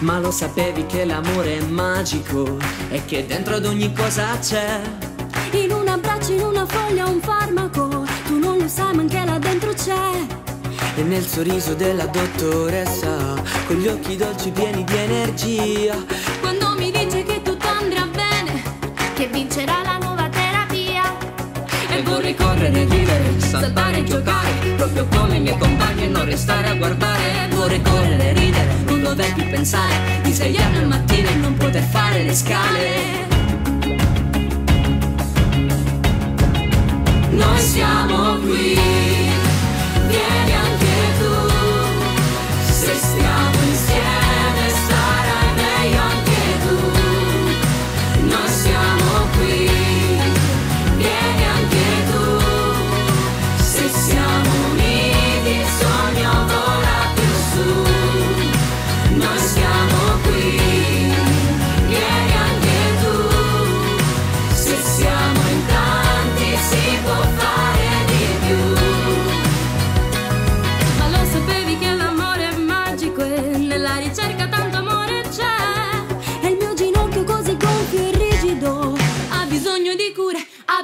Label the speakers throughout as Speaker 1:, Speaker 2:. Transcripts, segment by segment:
Speaker 1: Ma lo sapevi che l'amore è magico e che dentro ad ogni cosa c'è?
Speaker 2: In un abbraccio, in una foglia, un farmaco. Tu non lo sai, ma anche là dentro c'è.
Speaker 1: E nel sorriso della dottoressa, con gli occhi dolci pieni di energia.
Speaker 2: Quando mi dice che tutto andrà bene, che vincerà la nuova terapia.
Speaker 1: E vorrei correre, ridere, saltare e giocare, proprio come i miei compagni e non restare a guardare. Vorrei correre, dover più pensare, di svegliarmi al mattino e non poter fare le scale. Noi siamo qui,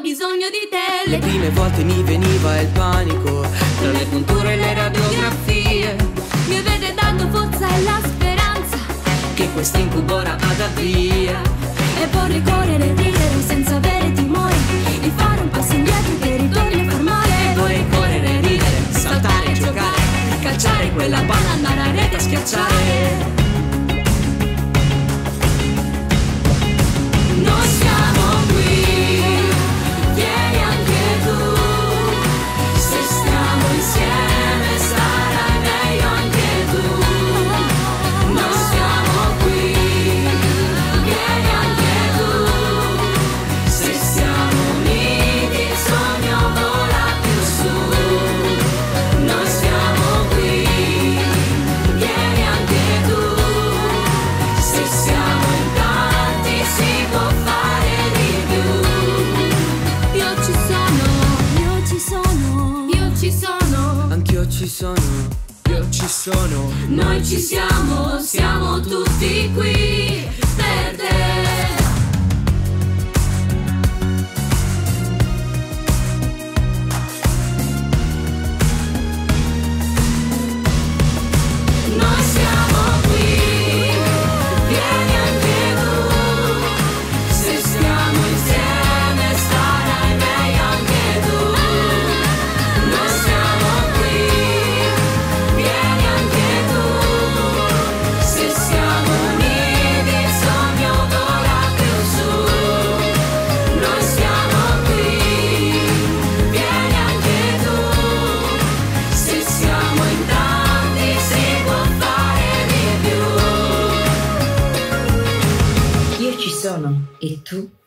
Speaker 2: ha bisogno di te.
Speaker 1: Le prime volte mi veniva il panico. Tra le punture e le radiografie.
Speaker 2: Mi avete dato forza e la speranza
Speaker 1: Che quest'incubo ora vada via.
Speaker 2: E vorrei correre e ridere senza avere timore. Di fare un passo indietro che ritorni a far male.
Speaker 1: Vorrei correre, ridere, saltare, giocare Calciare quella palla, andare a rete a schiacciare
Speaker 2: sono, io ci sono. Noi ci siamo, siamo tutti qui per te
Speaker 1: di